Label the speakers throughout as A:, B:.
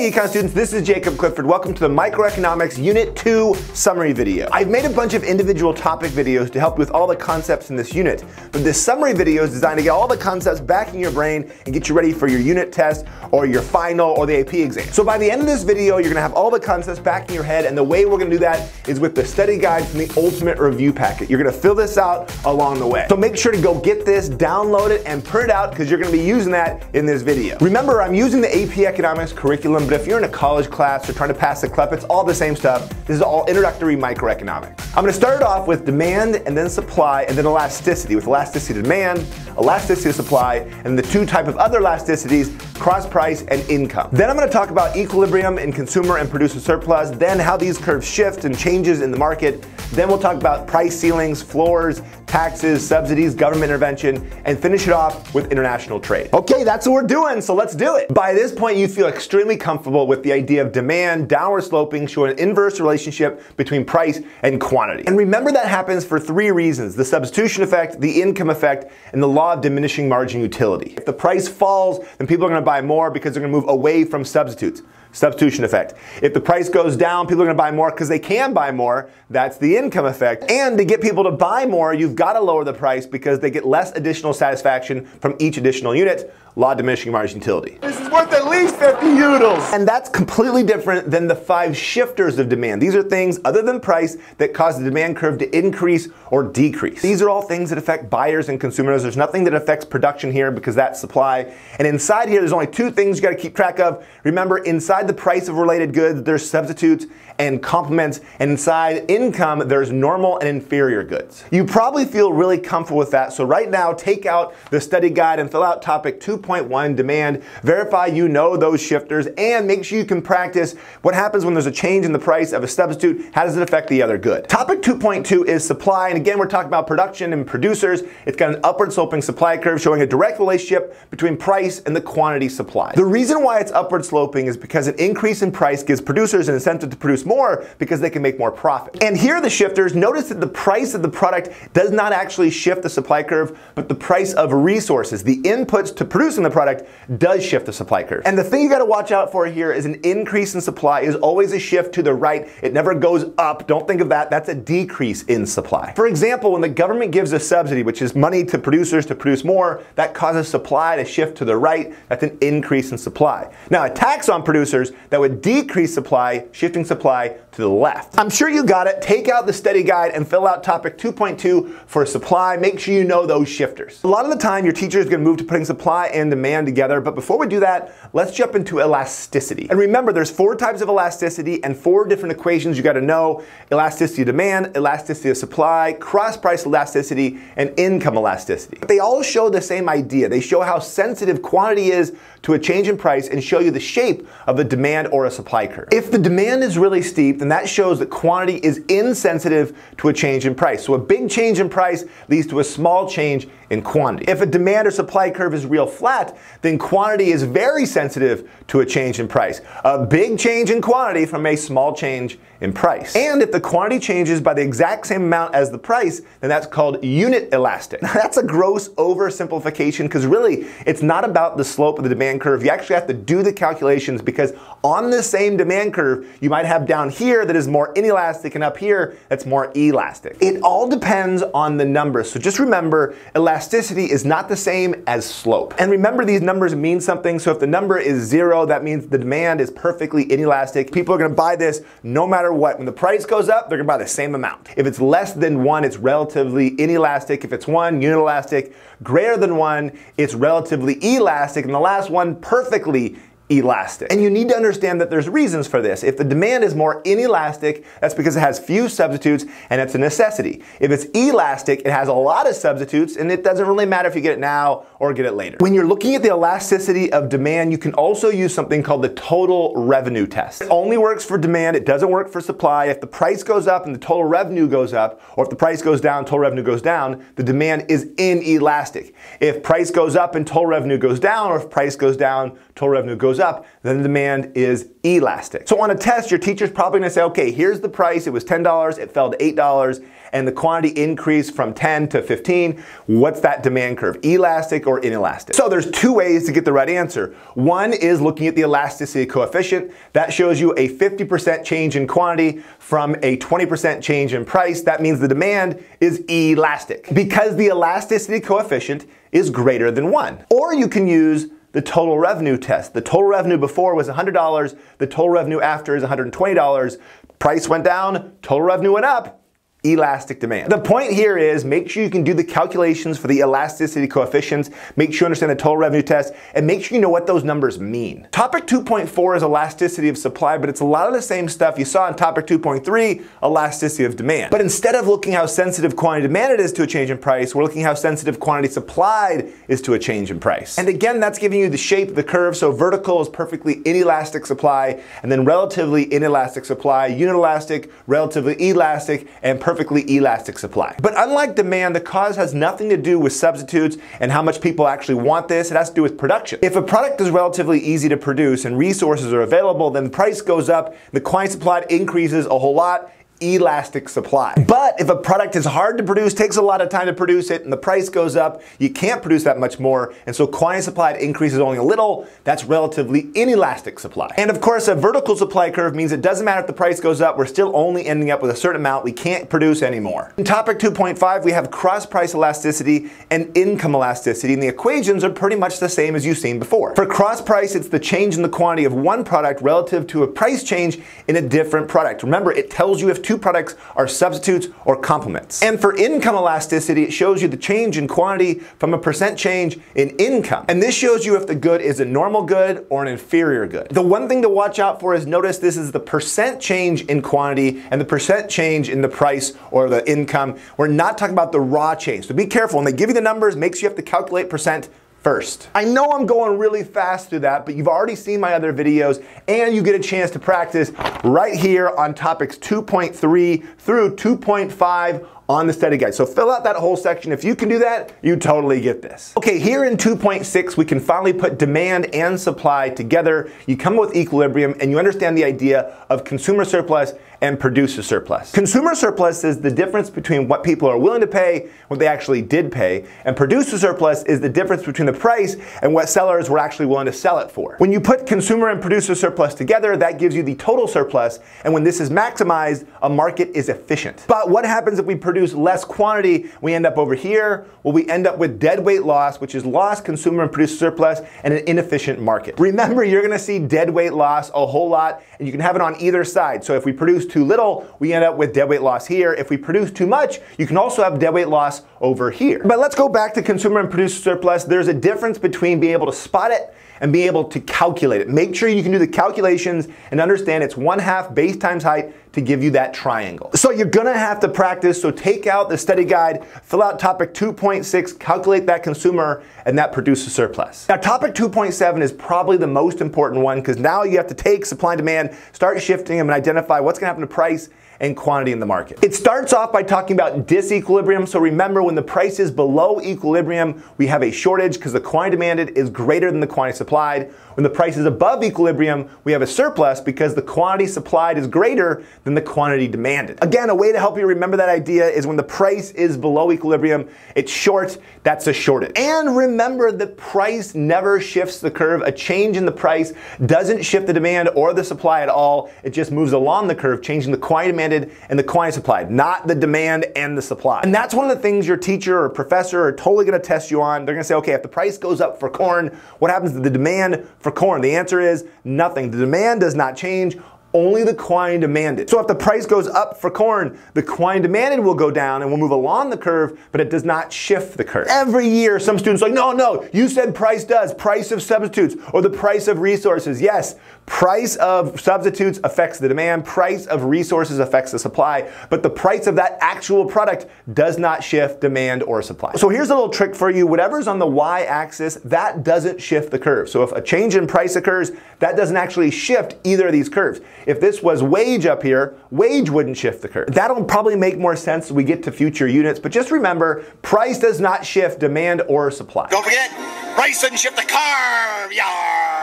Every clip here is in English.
A: Hey econ students, this is Jacob Clifford. Welcome to the Microeconomics Unit 2 summary video. I've made a bunch of individual topic videos to help with all the concepts in this unit, but this summary video is designed to get all the concepts back in your brain and get you ready for your unit test or your final or the AP exam. So by the end of this video, you're gonna have all the concepts back in your head, and the way we're gonna do that is with the study guide from the Ultimate Review Packet. You're gonna fill this out along the way. So make sure to go get this, download it, and print it out because you're gonna be using that in this video. Remember, I'm using the AP Economics curriculum, but if you're in a college class or trying to pass the CLEP, it's all the same stuff. This is all introductory microeconomics. I'm gonna start it off with demand and then supply and then elasticity, with elasticity to demand, elasticity to supply, and the two type of other elasticities, cross price and income. Then I'm gonna talk about equilibrium in consumer and producer surplus, then how these curves shift and changes in the market. Then we'll talk about price ceilings, floors, taxes, subsidies, government intervention, and finish it off with international trade. Okay, that's what we're doing, so let's do it. By this point, you feel extremely comfortable with the idea of demand downward sloping, showing an inverse relationship between price and quantity. And remember that happens for three reasons, the substitution effect, the income effect, and the law of diminishing margin utility. If the price falls, then people are gonna buy more because they're gonna move away from substitutes. Substitution effect. If the price goes down, people are going to buy more because they can buy more. That's the income effect. And to get people to buy more, you've got to lower the price because they get less additional satisfaction from each additional unit law diminishing margin utility. This is worth at least 50 utils. And that's completely different than the five shifters of demand. These are things other than price that cause the demand curve to increase or decrease. These are all things that affect buyers and consumers. There's nothing that affects production here because that's supply. And inside here, there's only two things you gotta keep track of. Remember, inside the price of related goods, there's substitutes and complements. And inside income, there's normal and inferior goods. You probably feel really comfortable with that. So right now, take out the study guide and fill out topic 2.1 demand. Verify you know those shifters and make sure you can practice what happens when there's a change in the price of a substitute. How does it affect the other good? Topic 2.2 is supply. And again, we're talking about production and producers. It's got an upward sloping supply curve showing a direct relationship between price and the quantity supplied. The reason why it's upward sloping is because an increase in price gives producers an incentive to produce more because they can make more profit. And here the shifters. Notice that the price of the product does not actually shift the supply curve, but the price of resources, the inputs to producing the product does shift the supply curve. And the thing you gotta watch out for here is an increase in supply is always a shift to the right. It never goes up. Don't think of that. That's a decrease in supply. For example, when the government gives a subsidy, which is money to producers to produce more, that causes supply to shift to the right. That's an increase in supply. Now, a tax on producers that would decrease supply, shifting supply to the left. I'm sure you got it. Take out the study guide and fill out topic 2.2 for supply. Make sure you know those shifters. A lot of the time, your teacher is going to move to putting supply and demand together. But before we do that, let's jump into elasticity. And remember, there's four types of elasticity and four different equations you got to know. Elasticity of demand, elasticity of supply, cross-price elasticity, and income elasticity. But they all show the same idea. They show how sensitive quantity is to a change in price and show you the shape of a demand or a supply curve. If the demand is really steep, then that shows that quantity is insensitive to a change in price. So a big change in price leads to a small change in quantity. If a demand or supply curve is real flat, then quantity is very sensitive to a change in price. A big change in quantity from a small change in price. And if the quantity changes by the exact same amount as the price, then that's called unit elastic. Now, that's a gross oversimplification because really it's not about the slope of the demand curve. You actually have to do the calculations because on the same demand curve, you might have down here that is more inelastic and up here that's more elastic. It all depends on the numbers. So just remember, elasticity is not the same as slope. And remember these numbers mean something. So if the number is zero, that means the demand is perfectly inelastic. People are gonna buy this no matter matter what. When the price goes up, they're gonna buy the same amount. If it's less than one, it's relatively inelastic. If it's one, unit elastic. Greater than one, it's relatively elastic. And the last one, perfectly elastic. And you need to understand that there's reasons for this. If the demand is more inelastic, that's because it has few substitutes and it's a necessity. If it's elastic, it has a lot of substitutes and it doesn't really matter if you get it now or get it later. When you're looking at the elasticity of demand, you can also use something called the total revenue test. It only works for demand, it doesn't work for supply. If the price goes up and the total revenue goes up, or if the price goes down, total revenue goes down, the demand is inelastic. If price goes up and total revenue goes down, or if price goes down, total revenue goes up, then the demand is elastic. So on a test, your teacher's probably gonna say, okay, here's the price, it was $10, it fell to $8, and the quantity increased from 10 to 15. What's that demand curve, elastic or inelastic? So there's two ways to get the right answer. One is looking at the elasticity coefficient. That shows you a 50% change in quantity from a 20% change in price. That means the demand is elastic because the elasticity coefficient is greater than one. Or you can use the total revenue test. The total revenue before was $100, the total revenue after is $120. Price went down, total revenue went up, elastic demand. The point here is make sure you can do the calculations for the elasticity coefficients, make sure you understand the total revenue test, and make sure you know what those numbers mean. Topic 2.4 is elasticity of supply, but it's a lot of the same stuff you saw in topic 2.3, elasticity of demand. But instead of looking how sensitive quantity demanded is to a change in price, we're looking how sensitive quantity supplied is to a change in price. And again, that's giving you the shape of the curve. So vertical is perfectly inelastic supply, and then relatively inelastic supply, unit elastic, relatively elastic, and perfectly elastic supply. But unlike demand, the cause has nothing to do with substitutes and how much people actually want this. It has to do with production. If a product is relatively easy to produce and resources are available, then the price goes up, the quantity supplied increases a whole lot, elastic supply. But if a product is hard to produce, takes a lot of time to produce it, and the price goes up, you can't produce that much more, and so quantity supplied increases only a little, that's relatively inelastic supply. And of course, a vertical supply curve means it doesn't matter if the price goes up, we're still only ending up with a certain amount, we can't produce anymore. In topic 2.5, we have cross price elasticity and income elasticity, and the equations are pretty much the same as you've seen before. For cross price, it's the change in the quantity of one product relative to a price change in a different product. Remember, it tells you if two products are substitutes or complements. And for income elasticity, it shows you the change in quantity from a percent change in income. And this shows you if the good is a normal good or an inferior good. The one thing to watch out for is notice this is the percent change in quantity and the percent change in the price or the income. We're not talking about the raw change. So be careful. When they give you the numbers, make sure you have to calculate percent first. I know I'm going really fast through that, but you've already seen my other videos and you get a chance to practice right here on topics 2.3 through 2.5 on the study guide. So fill out that whole section. If you can do that, you totally get this. Okay, here in 2.6, we can finally put demand and supply together. You come with equilibrium and you understand the idea of consumer surplus and producer surplus. Consumer surplus is the difference between what people are willing to pay, what they actually did pay, and producer surplus is the difference between the price and what sellers were actually willing to sell it for. When you put consumer and producer surplus together, that gives you the total surplus, and when this is maximized, a market is efficient. But what happens if we produce less quantity, we end up over here. Well, we end up with dead weight loss, which is lost consumer and producer surplus and an inefficient market. Remember, you're gonna see dead weight loss a whole lot, and you can have it on either side. So if we produce too little, we end up with dead weight loss here. If we produce too much, you can also have dead weight loss over here. But let's go back to consumer and producer surplus. There's a difference between being able to spot it and be able to calculate it. Make sure you can do the calculations and understand it's one half base times height to give you that triangle. So you're gonna have to practice, so take out the study guide, fill out topic 2.6, calculate that consumer, and that producer surplus. Now topic 2.7 is probably the most important one because now you have to take supply and demand, start shifting them and identify what's gonna happen to price and quantity in the market. It starts off by talking about disequilibrium. So remember when the price is below equilibrium, we have a shortage because the quantity demanded is greater than the quantity supplied. When the price is above equilibrium, we have a surplus because the quantity supplied is greater than the quantity demanded. Again, a way to help you remember that idea is when the price is below equilibrium, it's short, that's a shortage. And remember that price never shifts the curve. A change in the price doesn't shift the demand or the supply at all. It just moves along the curve, changing the quantity demanded and the quantity supplied, not the demand and the supply. And that's one of the things your teacher or professor are totally gonna test you on. They're gonna say, okay, if the price goes up for corn, what happens to the demand for corn? The answer is nothing. The demand does not change only the quantity demanded. So if the price goes up for corn, the quantity demanded will go down and will move along the curve, but it does not shift the curve. Every year, some students are like, no, no, you said price does, price of substitutes, or the price of resources. Yes, price of substitutes affects the demand, price of resources affects the supply, but the price of that actual product does not shift demand or supply. So here's a little trick for you. Whatever's on the y-axis, that doesn't shift the curve. So if a change in price occurs, that doesn't actually shift either of these curves. If this was wage up here, wage wouldn't shift the curve. That'll probably make more sense as we get to future units, but just remember, price does not shift demand or supply.
B: Don't forget, price doesn't shift the curve, yar!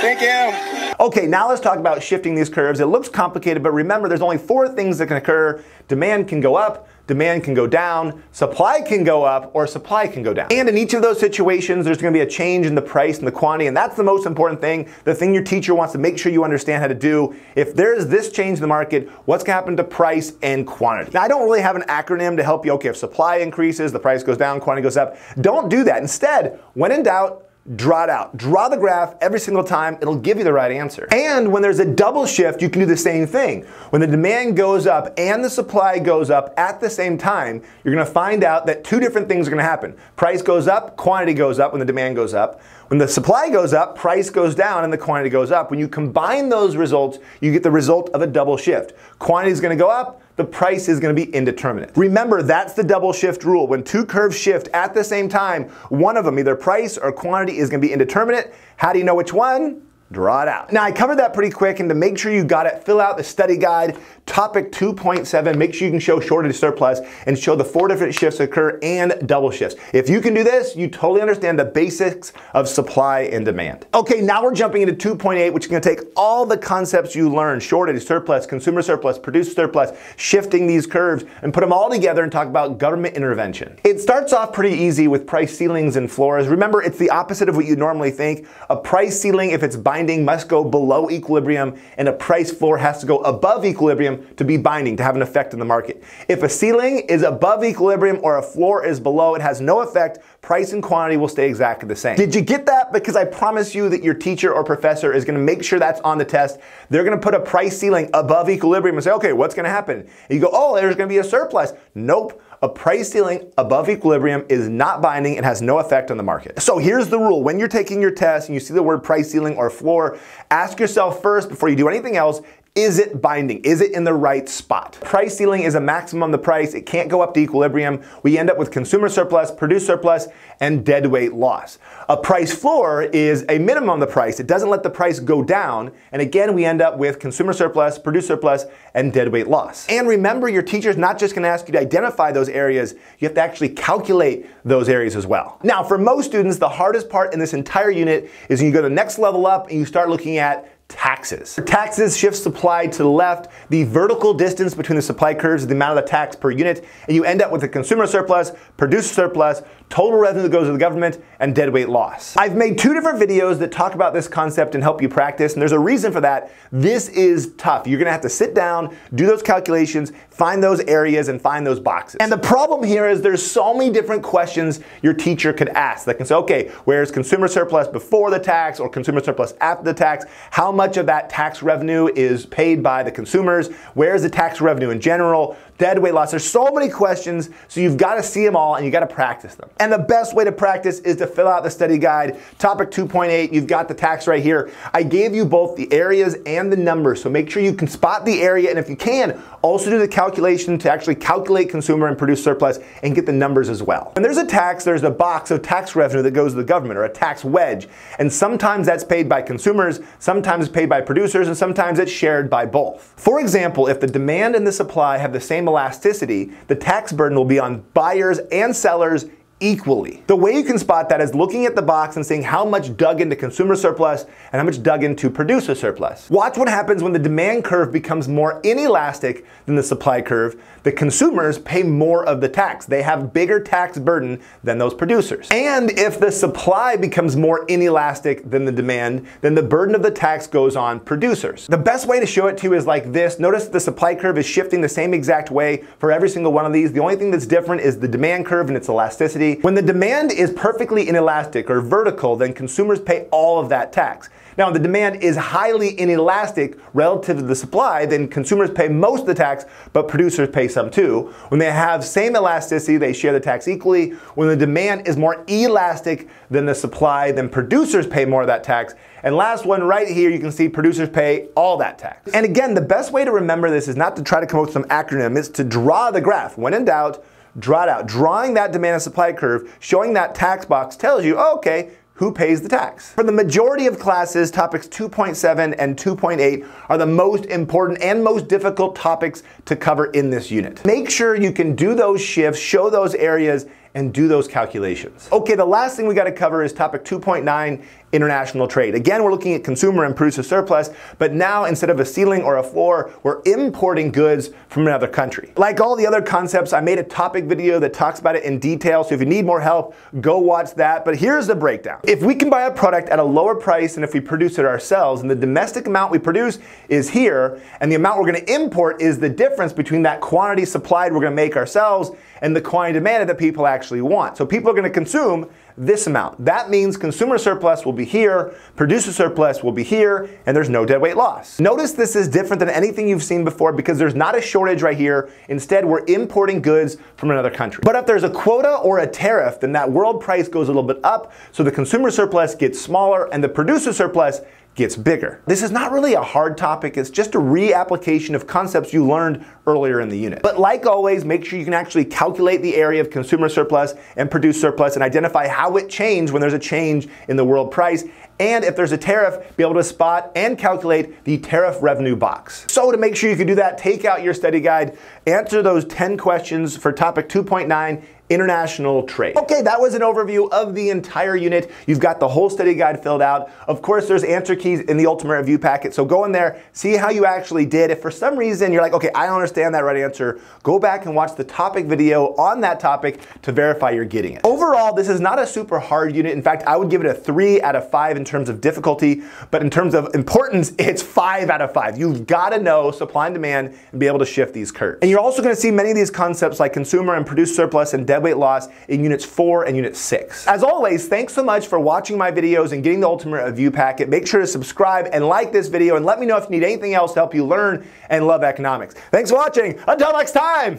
B: Thank you.
A: Okay, now let's talk about shifting these curves. It looks complicated, but remember there's only four things that can occur. Demand can go up, demand can go down, supply can go up, or supply can go down. And in each of those situations, there's gonna be a change in the price and the quantity, and that's the most important thing, the thing your teacher wants to make sure you understand how to do. If there's this change in the market, what's gonna happen to price and quantity? Now, I don't really have an acronym to help you, okay, if supply increases, the price goes down, quantity goes up. Don't do that. Instead, when in doubt, draw it out. Draw the graph every single time, it'll give you the right answer. And when there's a double shift, you can do the same thing. When the demand goes up and the supply goes up at the same time, you're gonna find out that two different things are gonna happen. Price goes up, quantity goes up when the demand goes up. When the supply goes up, price goes down and the quantity goes up. When you combine those results, you get the result of a double shift. Quantity is gonna go up, the price is going to be indeterminate. Remember, that's the double shift rule. When two curves shift at the same time, one of them, either price or quantity, is going to be indeterminate. How do you know which one? Draw it out. Now I covered that pretty quick and to make sure you got it, fill out the study guide, topic 2.7, make sure you can show shortage surplus and show the four different shifts occur and double shifts. If you can do this, you totally understand the basics of supply and demand. Okay, now we're jumping into 2.8, which is gonna take all the concepts you learned, shortage, surplus, consumer surplus, producer surplus, shifting these curves, and put them all together and talk about government intervention. It starts off pretty easy with price ceilings and floors. Remember, it's the opposite of what you normally think. A price ceiling, if it's binding binding must go below equilibrium and a price floor has to go above equilibrium to be binding, to have an effect in the market. If a ceiling is above equilibrium or a floor is below, it has no effect. Price and quantity will stay exactly the same. Did you get that? Because I promise you that your teacher or professor is gonna make sure that's on the test. They're gonna put a price ceiling above equilibrium and say, okay, what's gonna happen? And you go, oh, there's gonna be a surplus. Nope. A price ceiling above equilibrium is not binding and has no effect on the market. So here's the rule. When you're taking your test and you see the word price ceiling or floor, ask yourself first before you do anything else, is it binding? Is it in the right spot? Price ceiling is a maximum the price. It can't go up to equilibrium. We end up with consumer surplus, produce surplus, and deadweight loss. A price floor is a minimum of the price. It doesn't let the price go down. And again, we end up with consumer surplus, produce surplus, and deadweight loss. And remember, your teacher's not just gonna ask you to identify those areas, you have to actually calculate those areas as well. Now, for most students, the hardest part in this entire unit is when you go to the next level up and you start looking at taxes. Taxes shift supply to the left. The vertical distance between the supply curves is the amount of the tax per unit, and you end up with a consumer surplus, producer surplus, total revenue that goes to the government, and deadweight loss. I've made two different videos that talk about this concept and help you practice, and there's a reason for that. This is tough. You're gonna have to sit down, do those calculations, find those areas, and find those boxes. And the problem here is there's so many different questions your teacher could ask that can say, okay, where's consumer surplus before the tax or consumer surplus after the tax? How much of that tax revenue is paid by the consumers? Where's the tax revenue in general? Dead weight loss. There's so many questions, so you've got to see them all and you got to practice them. And the best way to practice is to fill out the study guide. Topic 2.8, you've got the tax right here. I gave you both the areas and the numbers, so make sure you can spot the area, and if you can, also do the calculation to actually calculate consumer and produce surplus and get the numbers as well. And there's a tax, there's a box of tax revenue that goes to the government, or a tax wedge, and sometimes that's paid by consumers, sometimes it's paid by producers, and sometimes it's shared by both. For example, if the demand and the supply have the same elasticity, the tax burden will be on buyers and sellers equally. The way you can spot that is looking at the box and seeing how much dug into consumer surplus and how much dug into producer surplus. Watch what happens when the demand curve becomes more inelastic than the supply curve. The consumers pay more of the tax. They have bigger tax burden than those producers. And if the supply becomes more inelastic than the demand, then the burden of the tax goes on producers. The best way to show it to you is like this. Notice the supply curve is shifting the same exact way for every single one of these. The only thing that's different is the demand curve and its elasticity. When the demand is perfectly inelastic or vertical, then consumers pay all of that tax. Now, the demand is highly inelastic relative to the supply, then consumers pay most of the tax, but producers pay some too. When they have same elasticity, they share the tax equally. When the demand is more elastic than the supply, then producers pay more of that tax. And last one right here, you can see producers pay all that tax. And again, the best way to remember this is not to try to come up with some acronym, it's to draw the graph. When in doubt, draw it out. Drawing that demand and supply curve, showing that tax box tells you, oh, okay, who pays the tax? For the majority of classes, topics 2.7 and 2.8 are the most important and most difficult topics to cover in this unit. Make sure you can do those shifts, show those areas, and do those calculations. Okay, the last thing we gotta cover is topic 2.9 international trade. Again, we're looking at consumer and producer surplus, but now instead of a ceiling or a floor, we're importing goods from another country. Like all the other concepts, I made a topic video that talks about it in detail, so if you need more help, go watch that. But here's the breakdown. If we can buy a product at a lower price than if we produce it ourselves, and the domestic amount we produce is here, and the amount we're gonna import is the difference between that quantity supplied we're gonna make ourselves and the quantity demanded that people actually want. So people are gonna consume this amount. That means consumer surplus will be here, producer surplus will be here, and there's no deadweight loss. Notice this is different than anything you've seen before because there's not a shortage right here. Instead, we're importing goods from another country. But if there's a quota or a tariff, then that world price goes a little bit up, so the consumer surplus gets smaller and the producer surplus gets bigger. This is not really a hard topic, it's just a reapplication of concepts you learned earlier in the unit. But like always, make sure you can actually calculate the area of consumer surplus and produce surplus and identify how it changed when there's a change in the world price. And if there's a tariff, be able to spot and calculate the tariff revenue box. So to make sure you can do that, take out your study guide, answer those 10 questions for topic 2.9 international trade. Okay, that was an overview of the entire unit. You've got the whole study guide filled out. Of course, there's answer keys in the ultimate review packet. So go in there, see how you actually did. If for some reason you're like, okay, I don't understand that right answer, go back and watch the topic video on that topic to verify you're getting it. Overall, this is not a super hard unit. In fact, I would give it a three out of five in terms of difficulty, but in terms of importance, it's five out of five. You've got to know supply and demand and be able to shift these curves. And you're also going to see many of these concepts like consumer and produce surplus and deadweight loss in units 4 and unit 6. As always, thanks so much for watching my videos and getting the ultimate review packet. Make sure to subscribe and like this video and let me know if you need anything else to help you learn and love economics. Thanks for watching. Until next time!